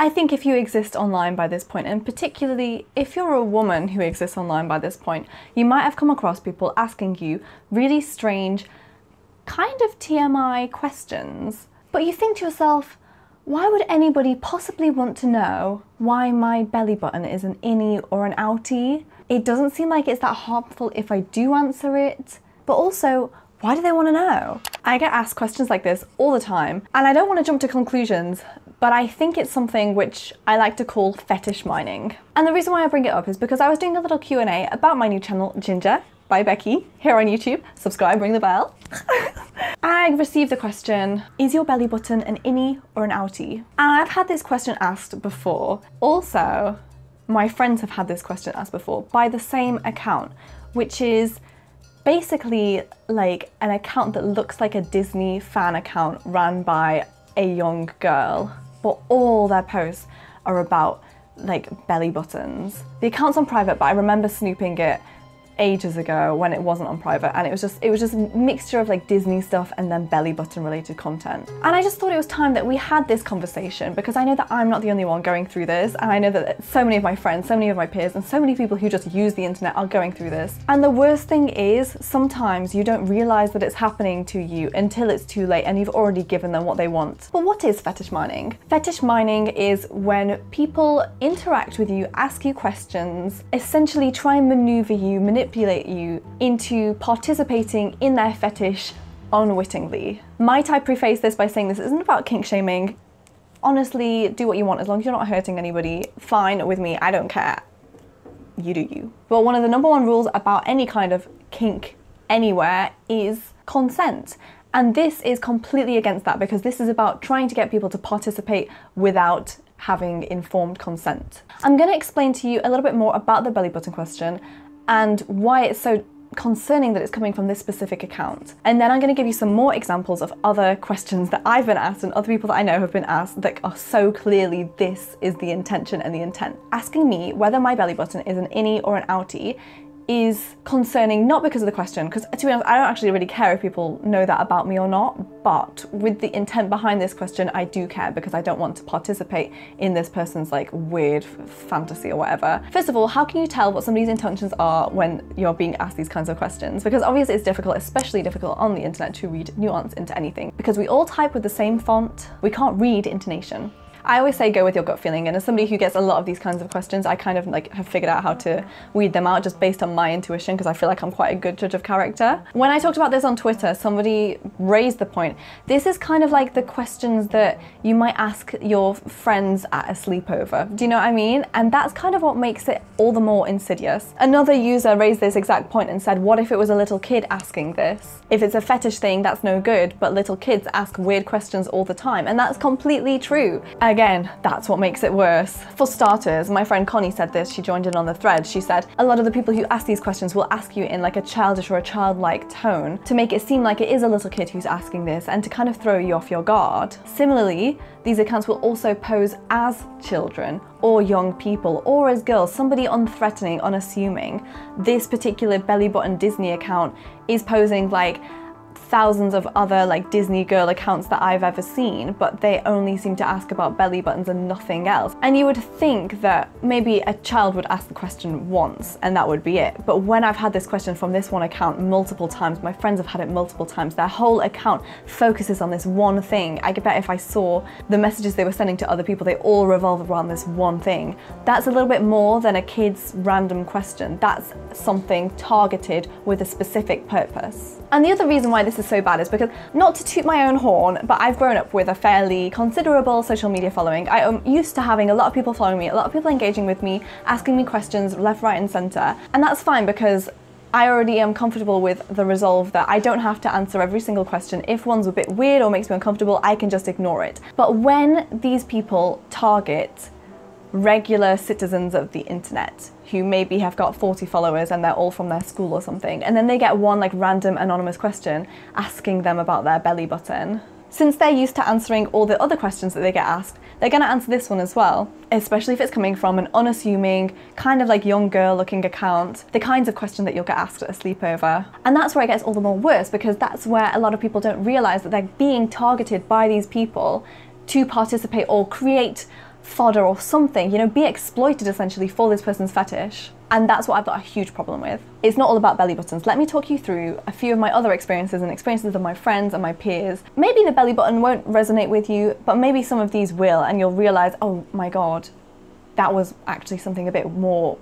I think if you exist online by this point, and particularly if you're a woman who exists online by this point, you might have come across people asking you really strange, kind of TMI questions. But you think to yourself, why would anybody possibly want to know why my belly button is an innie or an outie? It doesn't seem like it's that harmful if I do answer it, but also, why do they want to know? I get asked questions like this all the time, and I don't want to jump to conclusions, but I think it's something which I like to call fetish mining. And the reason why I bring it up is because I was doing a little Q&A about my new channel, Ginger, by Beckii, here on YouTube. Subscribe, ring the bell. I received the question, is your belly button an innie or an outie? And I've had this question asked before. Also, my friends have had this question asked before by the same account, which is basically like an account that looks like a Disney fan account ran by a young girl but all their posts are about like belly buttons. The account's on private, but I remember snooping it ages ago when it wasn't on private and it was just it was just a mixture of like Disney stuff and then belly button related content. And I just thought it was time that we had this conversation because I know that I'm not the only one going through this and I know that so many of my friends, so many of my peers and so many people who just use the internet are going through this. And the worst thing is sometimes you don't realize that it's happening to you until it's too late and you've already given them what they want. But what is fetish mining? Fetish mining is when people interact with you, ask you questions, essentially try and maneuver you, manipulate manipulate you into participating in their fetish unwittingly. Might I preface this by saying this isn't about kink shaming. Honestly, do what you want as long as you're not hurting anybody. Fine with me, I don't care. You do you. But one of the number one rules about any kind of kink anywhere is consent. And this is completely against that because this is about trying to get people to participate without having informed consent. I'm going to explain to you a little bit more about the belly button question and why it's so concerning that it's coming from this specific account. And then I'm going to give you some more examples of other questions that I've been asked and other people that I know have been asked that are so clearly this is the intention and the intent. Asking me whether my belly button is an innie or an outie is concerning not because of the question, because to be honest, I don't actually really care if people know that about me or not, but with the intent behind this question, I do care because I don't want to participate in this person's like weird fantasy or whatever. First of all, how can you tell what somebody's intentions are when you're being asked these kinds of questions? Because obviously it's difficult, especially difficult on the internet to read nuance into anything because we all type with the same font, we can't read intonation. I always say go with your gut feeling and as somebody who gets a lot of these kinds of questions I kind of like have figured out how to weed them out just based on my intuition because I feel like I'm quite a good judge of character. When I talked about this on Twitter somebody raised the point this is kind of like the questions that you might ask your friends at a sleepover. Do you know what I mean? And that's kind of what makes it all the more insidious. Another user raised this exact point and said what if it was a little kid asking this? If it's a fetish thing that's no good but little kids ask weird questions all the time and that's completely true. Again, that's what makes it worse. For starters, my friend Connie said this, she joined in on the thread. She said, a lot of the people who ask these questions will ask you in like a childish or a childlike tone to make it seem like it is a little kid who's asking this and to kind of throw you off your guard. Similarly, these accounts will also pose as children or young people or as girls, somebody unthreatening, unassuming. This particular belly button Disney account is posing like thousands of other like Disney girl accounts that I've ever seen, but they only seem to ask about belly buttons and nothing else. And you would think that maybe a child would ask the question once and that would be it. But when I've had this question from this one account multiple times, my friends have had it multiple times, their whole account focuses on this one thing. I bet if I saw the messages they were sending to other people, they all revolve around this one thing. That's a little bit more than a kid's random question. That's something targeted with a specific purpose. And the other reason why this is so bad is because, not to toot my own horn, but I've grown up with a fairly considerable social media following. I am used to having a lot of people following me, a lot of people engaging with me, asking me questions left, right, and centre. And that's fine because I already am comfortable with the resolve that I don't have to answer every single question. If one's a bit weird or makes me uncomfortable, I can just ignore it. But when these people target regular citizens of the internet who maybe have got 40 followers and they're all from their school or something, and then they get one like random anonymous question asking them about their belly button. Since they're used to answering all the other questions that they get asked, they're going to answer this one as well, especially if it's coming from an unassuming, kind of like young girl looking account, the kinds of questions that you'll get asked at a sleepover. And that's where it gets all the more worse because that's where a lot of people don't realise that they're being targeted by these people to participate or create fodder or something, you know, be exploited essentially for this person's fetish. And that's what I've got a huge problem with. It's not all about belly buttons. Let me talk you through a few of my other experiences and experiences of my friends and my peers. Maybe the belly button won't resonate with you, but maybe some of these will, and you'll realize, oh my god, that was actually something a bit more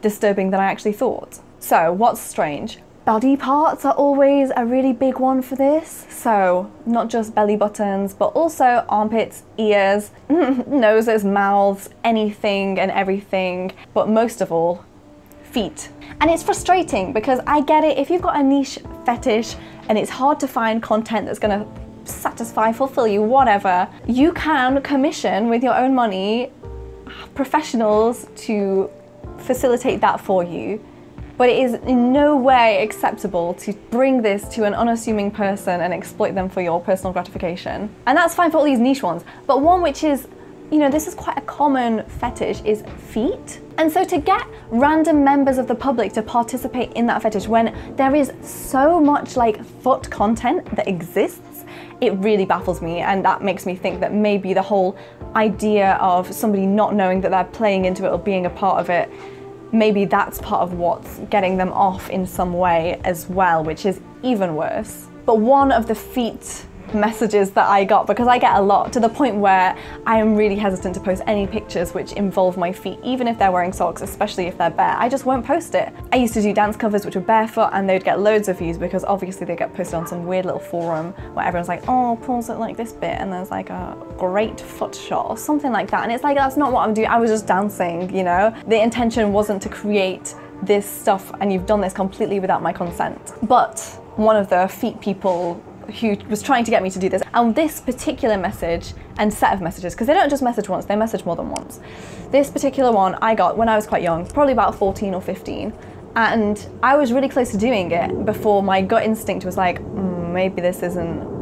disturbing than I actually thought. So, what's strange? Body parts are always a really big one for this. So, not just belly buttons, but also armpits, ears, noses, mouths, anything and everything. But most of all, feet. And it's frustrating because I get it if you've got a niche fetish and it's hard to find content that's gonna satisfy, fulfill you, whatever, you can commission with your own money professionals to facilitate that for you. But it is in no way acceptable to bring this to an unassuming person and exploit them for your personal gratification. And that's fine for all these niche ones, but one which is you know, this is quite a common fetish is feet. And so to get random members of the public to participate in that fetish when there is so much like foot content that exists, it really baffles me and that makes me think that maybe the whole idea of somebody not knowing that they're playing into it or being a part of it maybe that's part of what's getting them off in some way as well, which is even worse. But one of the feet messages that I got because I get a lot to the point where I am really hesitant to post any pictures which involve my feet, even if they're wearing socks, especially if they're bare. I just won't post it. I used to do dance covers which were barefoot and they'd get loads of views because obviously they get posted on some weird little forum where everyone's like, oh, pause it like this bit and there's like a great foot shot or something like that. And it's like, that's not what I'm doing. I was just dancing, you know? The intention wasn't to create this stuff and you've done this completely without my consent. But one of the feet people who was trying to get me to do this. And this particular message and set of messages, because they don't just message once, they message more than once. This particular one I got when I was quite young, probably about 14 or 15. And I was really close to doing it before my gut instinct was like, mm, maybe this isn't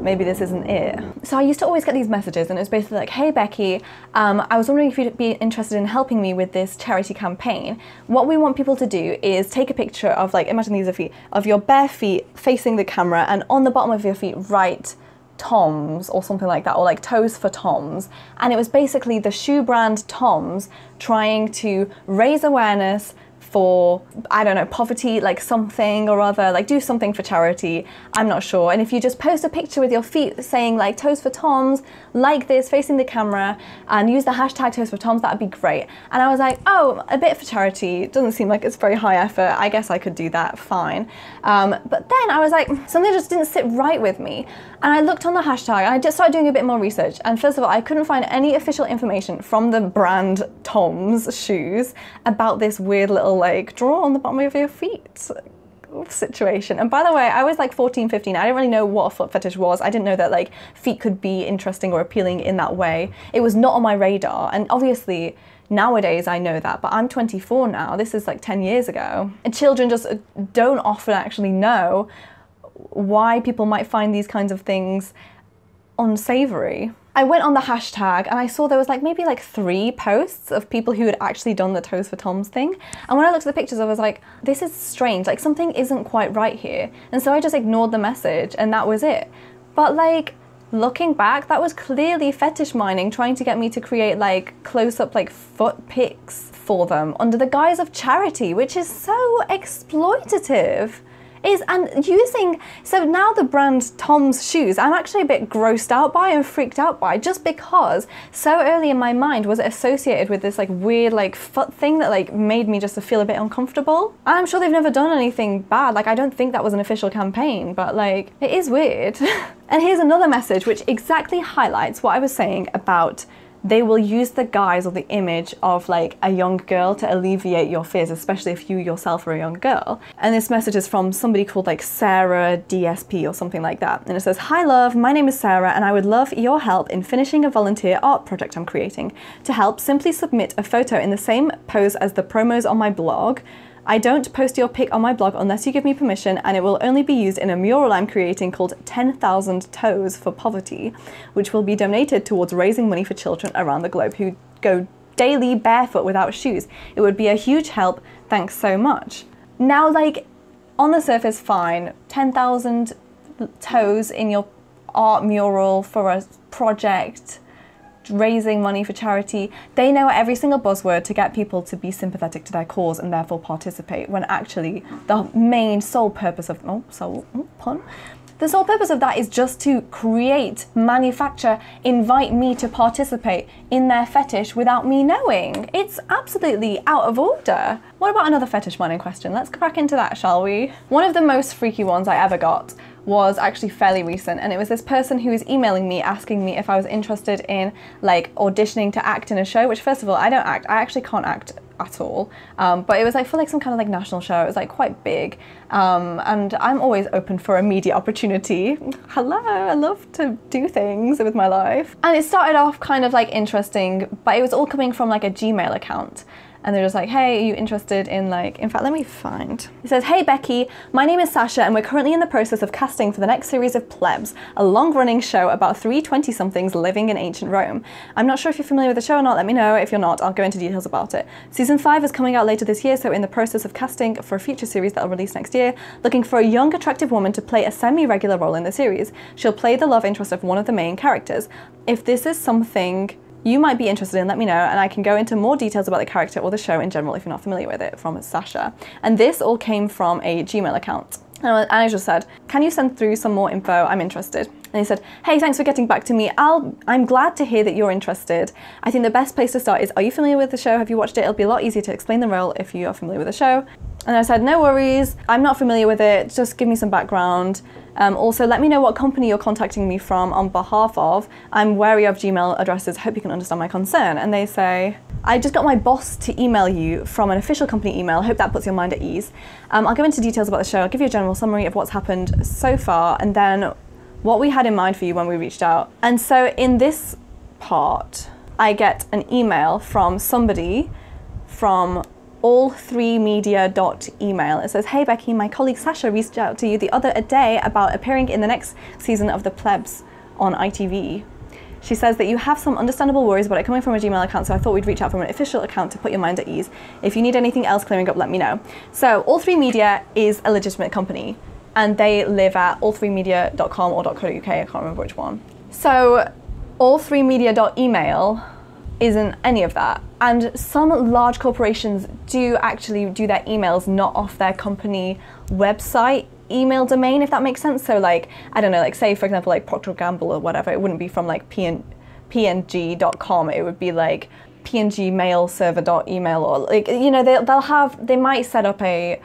maybe this isn't it. So I used to always get these messages and it was basically like, hey Becky, um, I was wondering if you'd be interested in helping me with this charity campaign. What we want people to do is take a picture of like, imagine these are feet, of your bare feet facing the camera and on the bottom of your feet write Toms or something like that, or like Toes for Toms. And it was basically the shoe brand Toms trying to raise awareness for, I don't know, poverty, like something or other, like do something for charity. I'm not sure. And if you just post a picture with your feet saying like toes for Toms, like this, facing the camera, and use the hashtag toes for Toms, that'd be great. And I was like, oh, a bit for charity. Doesn't seem like it's very high effort. I guess I could do that, fine. Um, but then I was like, something just didn't sit right with me. And I looked on the hashtag and I just started doing a bit more research. And first of all, I couldn't find any official information from the brand Tom's shoes about this weird little like draw on the bottom of your feet situation. And by the way, I was like 14, 15. I didn't really know what a foot fetish was. I didn't know that like feet could be interesting or appealing in that way. It was not on my radar. And obviously, nowadays I know that, but I'm 24 now. This is like 10 years ago. And children just uh, don't often actually know why people might find these kinds of things unsavory. I went on the hashtag and I saw there was like maybe like three posts of people who had actually done the Toes for Toms thing. And when I looked at the pictures, I was like, this is strange, like something isn't quite right here. And so I just ignored the message and that was it. But like, looking back, that was clearly fetish mining, trying to get me to create like close up like foot pics for them under the guise of charity, which is so exploitative is and using so now the brand Tom's shoes I'm actually a bit grossed out by and freaked out by just because so early in my mind was it associated with this like weird like foot thing that like made me just feel a bit uncomfortable. I'm sure they've never done anything bad. Like I don't think that was an official campaign, but like it is weird. and here's another message which exactly highlights what I was saying about they will use the guise or the image of like a young girl to alleviate your fears, especially if you yourself are a young girl. And this message is from somebody called like Sarah DSP or something like that. And it says, Hi love, my name is Sarah and I would love your help in finishing a volunteer art project I'm creating. To help, simply submit a photo in the same pose as the promos on my blog I don't post your pic on my blog unless you give me permission, and it will only be used in a mural I'm creating called 10,000 Toes for Poverty, which will be donated towards raising money for children around the globe who go daily barefoot without shoes. It would be a huge help. Thanks so much. Now, like, on the surface, fine. 10,000 toes in your art mural for a project raising money for charity. They know every single buzzword to get people to be sympathetic to their cause and therefore participate, when actually the main sole purpose of, oh, soul, oh, hmm, pun, the sole purpose of that is just to create, manufacture, invite me to participate in their fetish without me knowing. It's absolutely out of order. What about another fetish mining question? Let's crack into that, shall we? One of the most freaky ones I ever got was actually fairly recent and it was this person who was emailing me asking me if I was interested in like auditioning to act in a show which first of all I don't act I actually can't act at all. Um, but it was like for like some kind of like national show. It was like quite big, um, and I'm always open for a media opportunity. Hello, I love to do things with my life. And it started off kind of like interesting, but it was all coming from like a Gmail account and they're just like, hey, are you interested in like, in fact, let me find. It says, hey Becky, my name is Sasha and we're currently in the process of casting for the next series of Plebs, a long running show about three 20 somethings living in ancient Rome. I'm not sure if you're familiar with the show or not, let me know. If you're not, I'll go into details about it. Season five is coming out later this year, so in the process of casting for a future series that'll release next year, looking for a young, attractive woman to play a semi regular role in the series. She'll play the love interest of one of the main characters. If this is something you might be interested in, let me know, and I can go into more details about the character or the show in general if you're not familiar with it from Sasha. And this all came from a Gmail account. And I just said, Can you send through some more info? I'm interested. And he said, Hey, thanks for getting back to me. I'll, I'm glad to hear that you're interested. I think the best place to start is Are you familiar with the show? Have you watched it? It'll be a lot easier to explain the role if you are familiar with the show. And I said, No worries, I'm not familiar with it. Just give me some background. Um, also, let me know what company you're contacting me from on behalf of. I'm wary of Gmail addresses. Hope you can understand my concern. And they say, I just got my boss to email you from an official company email. Hope that puts your mind at ease. Um, I'll go into details about the show. I'll give you a general summary of what's happened so far and then what we had in mind for you when we reached out. And so in this part, I get an email from somebody from all3media.email. It says, Hey Becky, my colleague Sasha reached out to you the other day about appearing in the next season of The Plebs on ITV. She says that you have some understandable worries about it coming from a Gmail account, so I thought we'd reach out from an official account to put your mind at ease. If you need anything else clearing up, let me know. So, All3Media is a legitimate company, and they live at all3media.com or .co.uk, I can't remember which one. So, all3media.email isn't any of that. And some large corporations do actually do their emails not off their company website email domain, if that makes sense. So like, I don't know, like say for example, like Procter Gamble or whatever, it wouldn't be from like pn, png.com. It would be like png mail server or like, you know, they, they'll have, they might set up a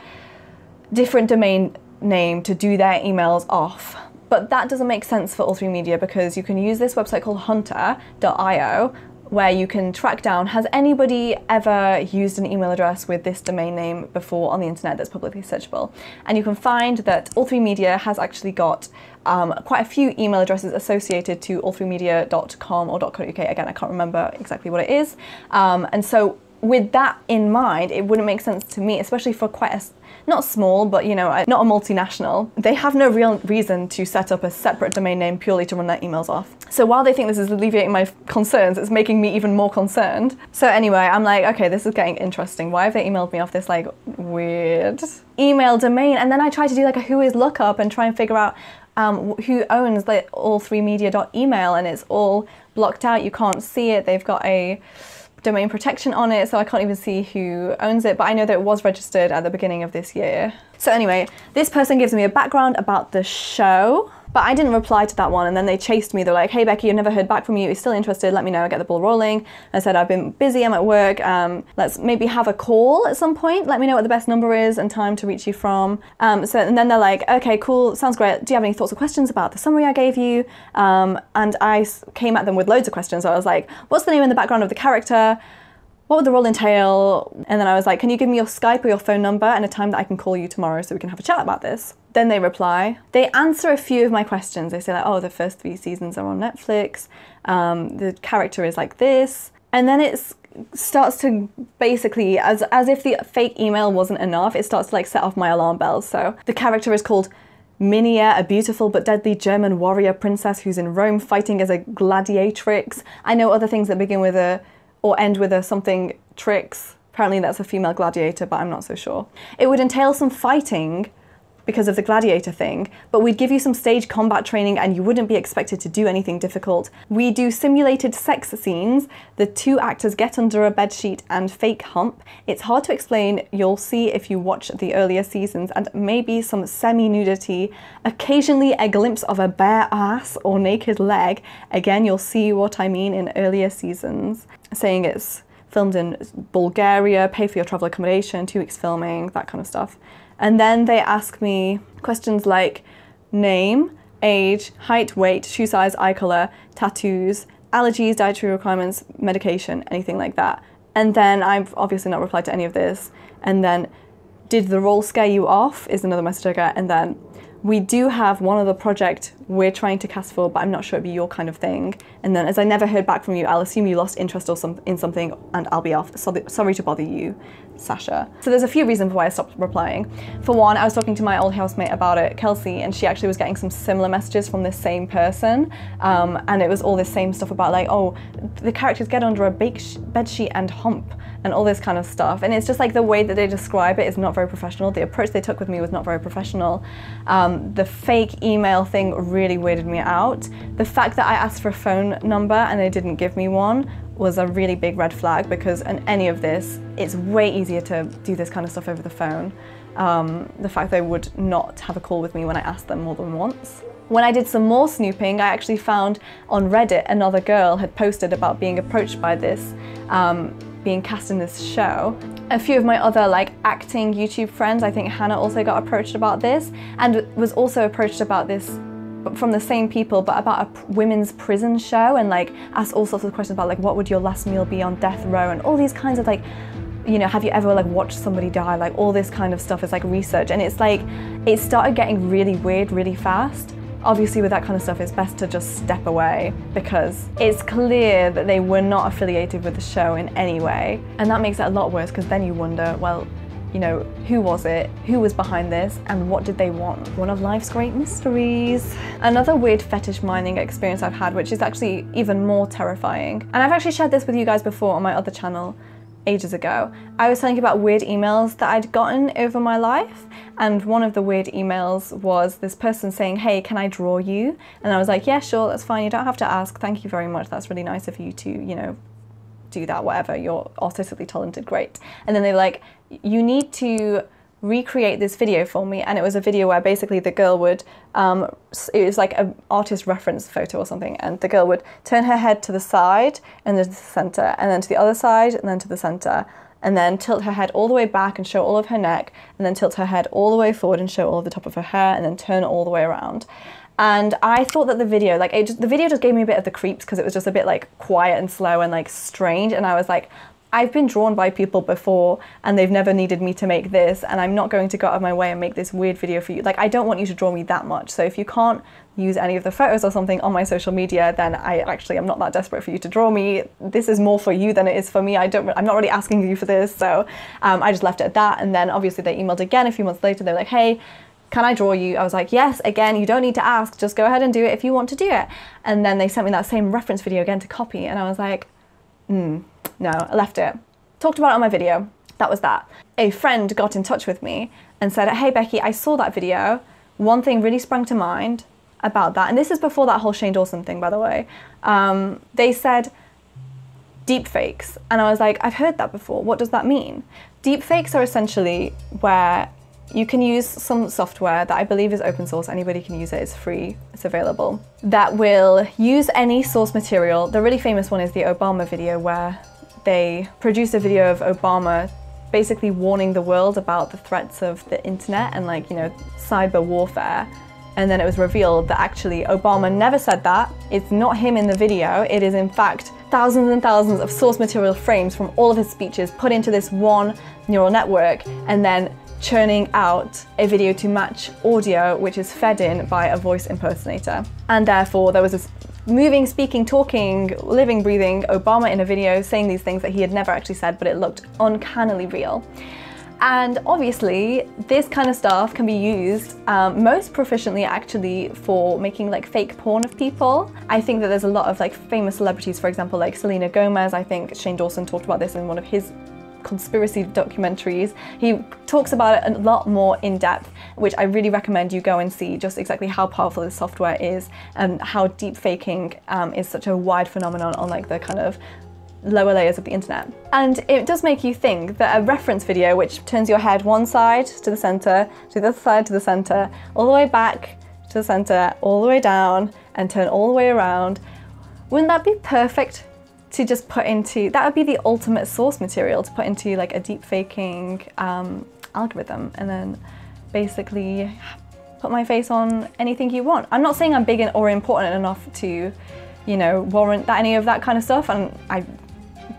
different domain name to do their emails off. But that doesn't make sense for All3Media because you can use this website called hunter.io where you can track down has anybody ever used an email address with this domain name before on the internet that's publicly searchable. And you can find that All3Media has actually got um, quite a few email addresses associated to all3media.com or .co.uk. Again, I can't remember exactly what it is. Um, and so with that in mind, it wouldn't make sense to me, especially for quite a not small, but you know, not a multinational, they have no real reason to set up a separate domain name purely to run their emails off. So while they think this is alleviating my concerns, it's making me even more concerned. So anyway, I'm like, okay, this is getting interesting. Why have they emailed me off this like weird email domain? And then I try to do like a Whois lookup and try and figure out um, who owns the all3media.email and it's all blocked out. You can't see it. They've got a domain protection on it, so I can't even see who owns it, but I know that it was registered at the beginning of this year. So anyway, this person gives me a background about the show. But I didn't reply to that one, and then they chased me. They're like, "Hey Becky, I've never heard back from you. You're still interested? Let me know. I get the ball rolling." I said, "I've been busy. I'm at work. Um, let's maybe have a call at some point. Let me know what the best number is and time to reach you from." Um, so and then they're like, "Okay, cool. Sounds great. Do you have any thoughts or questions about the summary I gave you?" Um, and I came at them with loads of questions. I was like, "What's the name and the background of the character?" What would the role entail? And then I was like, can you give me your Skype or your phone number and a time that I can call you tomorrow so we can have a chat about this? Then they reply. They answer a few of my questions. They say like, oh, the first three seasons are on Netflix. Um, the character is like this. And then it starts to basically, as, as if the fake email wasn't enough, it starts to like set off my alarm bells. So the character is called Minia, a beautiful but deadly German warrior princess who's in Rome fighting as a gladiatrix. I know other things that begin with a or end with a something tricks. Apparently that's a female gladiator, but I'm not so sure. It would entail some fighting because of the gladiator thing, but we'd give you some stage combat training and you wouldn't be expected to do anything difficult. We do simulated sex scenes. The two actors get under a bedsheet and fake hump. It's hard to explain. You'll see if you watch the earlier seasons and maybe some semi-nudity, occasionally a glimpse of a bare ass or naked leg. Again, you'll see what I mean in earlier seasons. Saying it's filmed in Bulgaria, pay for your travel accommodation, two weeks filming, that kind of stuff. And then they ask me questions like name, age, height, weight, shoe size, eye color, tattoos, allergies, dietary requirements, medication, anything like that. And then I've obviously not replied to any of this. And then, did the role scare you off? Is another message I get. And then, we do have one other project we're trying to cast for, but I'm not sure it'd be your kind of thing. And then, as I never heard back from you, I'll assume you lost interest or some, in something, and I'll be off. So, sorry to bother you. Sasha. So there's a few reasons why I stopped replying. For one, I was talking to my old housemate about it, Kelsey, and she actually was getting some similar messages from this same person. Um, and it was all this same stuff about like, oh, the characters get under a bed sheet and hump and all this kind of stuff. And it's just like the way that they describe it is not very professional. The approach they took with me was not very professional. Um, the fake email thing really weirded me out. The fact that I asked for a phone number and they didn't give me one was a really big red flag because in any of this, it's way easier to do this kind of stuff over the phone. Um, the fact they would not have a call with me when I asked them more than once. When I did some more snooping, I actually found on Reddit another girl had posted about being approached by this, um, being cast in this show. A few of my other like acting YouTube friends, I think Hannah also got approached about this and was also approached about this from the same people, but about a women's prison show and like asked all sorts of questions about like what would your last meal be on death row and all these kinds of like you know, have you ever like watched somebody die? Like all this kind of stuff is like research and it's like it started getting really weird really fast. Obviously with that kind of stuff it's best to just step away because it's clear that they were not affiliated with the show in any way. And that makes it a lot worse because then you wonder, well, you know, who was it, who was behind this, and what did they want? One of life's great mysteries. Another weird fetish mining experience I've had, which is actually even more terrifying. And I've actually shared this with you guys before on my other channel ages ago. I was telling you about weird emails that I'd gotten over my life, and one of the weird emails was this person saying, Hey, can I draw you? And I was like, Yeah, sure, that's fine. You don't have to ask. Thank you very much. That's really nice of you to, you know, do that, whatever, you're artistically talented, great. And then they were like, you need to recreate this video for me and it was a video where basically the girl would um, it was like an artist reference photo or something and the girl would turn her head to the side and then to the center and then to the other side and then to the center and then tilt her head all the way back and show all of her neck and then tilt her head all the way forward and show all of the top of her hair and then turn all the way around and I thought that the video, like, just, the video just gave me a bit of the creeps because it was just a bit like quiet and slow and like strange. And I was like, I've been drawn by people before and they've never needed me to make this, and I'm not going to go out of my way and make this weird video for you. Like, I don't want you to draw me that much. So if you can't use any of the photos or something on my social media, then I actually am not that desperate for you to draw me. This is more for you than it is for me. I don't, I'm not really asking you for this. So um, I just left it at that. And then obviously they emailed again a few months later. They're like, hey, can I draw you? I was like, yes, again, you don't need to ask, just go ahead and do it if you want to do it. And then they sent me that same reference video again to copy, and I was like, hmm, no, I left it. Talked about it on my video, that was that. A friend got in touch with me and said, hey Becky, I saw that video. One thing really sprung to mind about that, and this is before that whole Shane Dawson thing, by the way. Um, they said, deep fakes. And I was like, I've heard that before. What does that mean? Deep fakes are essentially where you can use some software that I believe is open source, anybody can use it, it's free, it's available, that will use any source material. The really famous one is the Obama video where they produce a video of Obama basically warning the world about the threats of the internet and like, you know, cyber warfare. And then it was revealed that actually Obama never said that. It's not him in the video. It is in fact thousands and thousands of source material frames from all of his speeches put into this one neural network and then churning out a video to match audio which is fed in by a voice impersonator. And therefore there was this moving, speaking, talking, living, breathing Obama in a video saying these things that he had never actually said, but it looked uncannily real. And obviously, this kind of stuff can be used um, most proficiently actually for making like fake porn of people. I think that there's a lot of like famous celebrities, for example, like Selena Gomez. I think Shane Dawson talked about this in one of his conspiracy documentaries. He talks about it a lot more in depth, which I really recommend you go and see just exactly how powerful this software is and how deep faking um, is such a wide phenomenon on like the kind of lower layers of the internet. And it does make you think that a reference video, which turns your head one side to the center, to the other side to the center, all the way back to the center, all the way down, and turn all the way around, wouldn't that be perfect to just put into, that would be the ultimate source material to put into like a deep faking um, algorithm and then basically put my face on anything you want. I'm not saying I'm big or important enough to, you know, warrant that, any of that kind of stuff, and I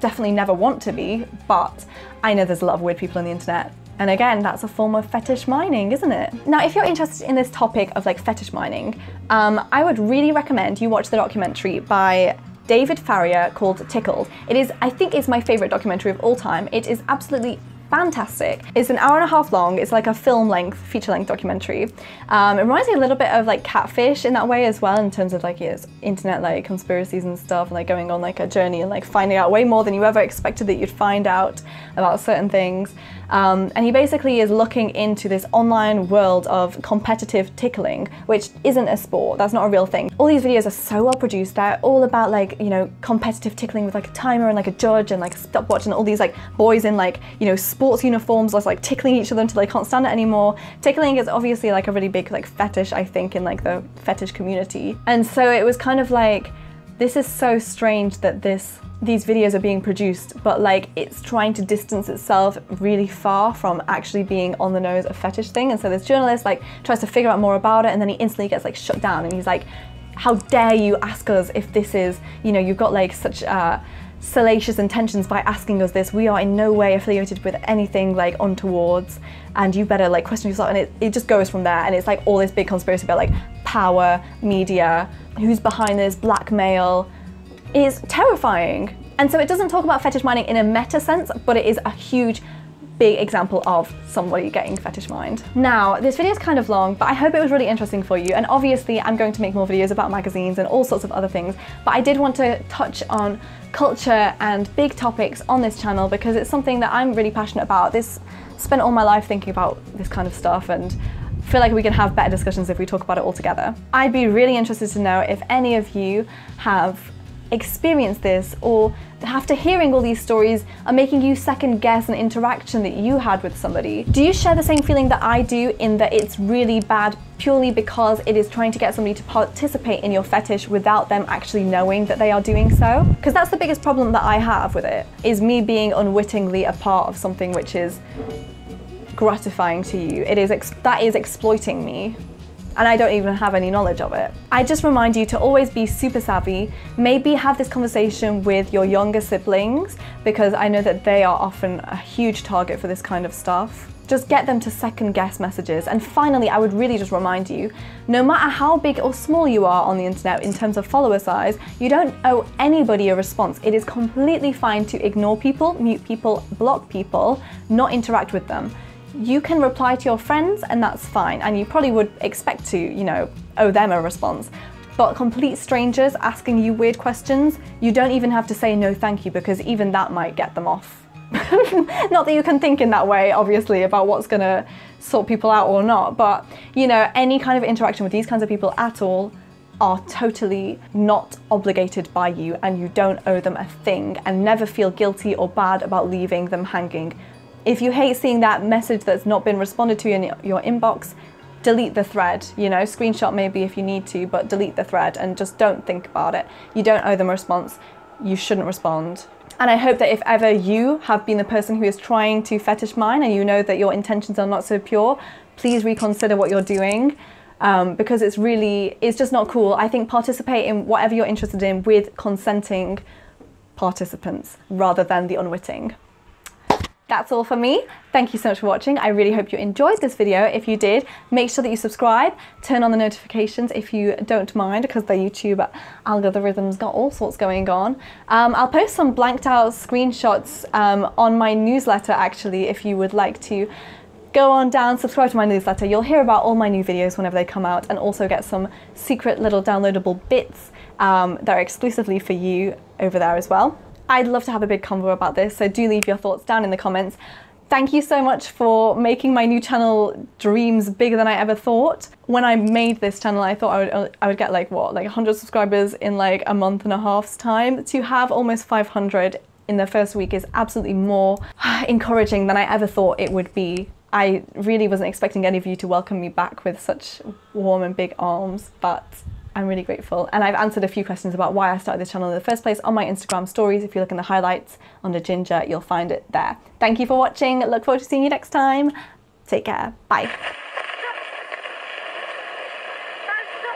definitely never want to be, but I know there's a lot of weird people on the internet. And again, that's a form of fetish mining, isn't it? Now, if you're interested in this topic of like fetish mining, um, I would really recommend you watch the documentary by David Farrier called Tickled. It is, I think, is my favorite documentary of all time. It is absolutely fantastic. It's an hour and a half long. It's like a film length, feature length documentary. Um, it reminds me a little bit of like Catfish in that way as well, in terms of like yes, internet like conspiracies and stuff, and like going on like a journey and like finding out way more than you ever expected that you'd find out about certain things. Um, and he basically is looking into this online world of competitive tickling, which isn't a sport. That's not a real thing. All these videos are so well produced. They're all about like you know competitive tickling with like a timer and like a judge and like a stopwatch and all these like boys in like you know sports uniforms just like tickling each other until they can't stand it anymore. Tickling is obviously like a really big like fetish, I think, in like the fetish community. And so it was kind of like, this is so strange that this these videos are being produced, but like it's trying to distance itself really far from actually being on the nose a fetish thing. And so this journalist like tries to figure out more about it and then he instantly gets like shut down and he's like, how dare you ask us if this is, you know, you've got like such uh, salacious intentions by asking us this. We are in no way affiliated with anything like untowards and you better like question yourself and it, it just goes from there and it's like all this big conspiracy about like power, media, who's behind this, blackmail, is terrifying. And so it doesn't talk about fetish mining in a meta sense, but it is a huge big example of somebody getting fetish mined. Now, this video is kind of long, but I hope it was really interesting for you. And obviously I'm going to make more videos about magazines and all sorts of other things, but I did want to touch on culture and big topics on this channel because it's something that I'm really passionate about. This spent all my life thinking about this kind of stuff and feel like we can have better discussions if we talk about it all together. I'd be really interested to know if any of you have experienced this or after hearing all these stories are making you second guess an interaction that you had with somebody. Do you share the same feeling that I do in that it's really bad purely because it is trying to get somebody to participate in your fetish without them actually knowing that they are doing so? Because that's the biggest problem that I have with it, is me being unwittingly a part of something which is gratifying to you. It is that is exploiting me and I don't even have any knowledge of it. I just remind you to always be super savvy, maybe have this conversation with your younger siblings because I know that they are often a huge target for this kind of stuff. Just get them to second guess messages. And finally, I would really just remind you, no matter how big or small you are on the internet in terms of follower size, you don't owe anybody a response. It is completely fine to ignore people, mute people, block people, not interact with them you can reply to your friends and that's fine. And you probably would expect to, you know, owe them a response. But complete strangers asking you weird questions, you don't even have to say no thank you because even that might get them off. not that you can think in that way, obviously, about what's gonna sort people out or not, but you know, any kind of interaction with these kinds of people at all are totally not obligated by you and you don't owe them a thing and never feel guilty or bad about leaving them hanging if you hate seeing that message that's not been responded to in your inbox, delete the thread, you know, screenshot maybe if you need to, but delete the thread and just don't think about it. You don't owe them a response. You shouldn't respond. And I hope that if ever you have been the person who is trying to fetish mine and you know that your intentions are not so pure, please reconsider what you're doing. Um, because it's really, it's just not cool. I think participate in whatever you're interested in with consenting participants rather than the unwitting. That's all for me. Thank you so much for watching. I really hope you enjoyed this video. If you did, make sure that you subscribe, turn on the notifications if you don't mind because the YouTube algorithm's got all sorts going on. Um, I'll post some blanked out screenshots um, on my newsletter actually if you would like to go on down, subscribe to my newsletter. You'll hear about all my new videos whenever they come out and also get some secret little downloadable bits um, that are exclusively for you over there as well. I'd love to have a big convo about this, so do leave your thoughts down in the comments. Thank you so much for making my new channel dreams bigger than I ever thought. When I made this channel, I thought I would, uh, I would get like what, like 100 subscribers in like a month and a half's time. To have almost 500 in the first week is absolutely more encouraging than I ever thought it would be. I really wasn't expecting any of you to welcome me back with such warm and big arms, but I'm really grateful. And I've answered a few questions about why I started this channel in the first place on my Instagram stories. If you look in the highlights under Ginger, you'll find it there. Thank you for watching. Look forward to seeing you next time. Take care. Bye.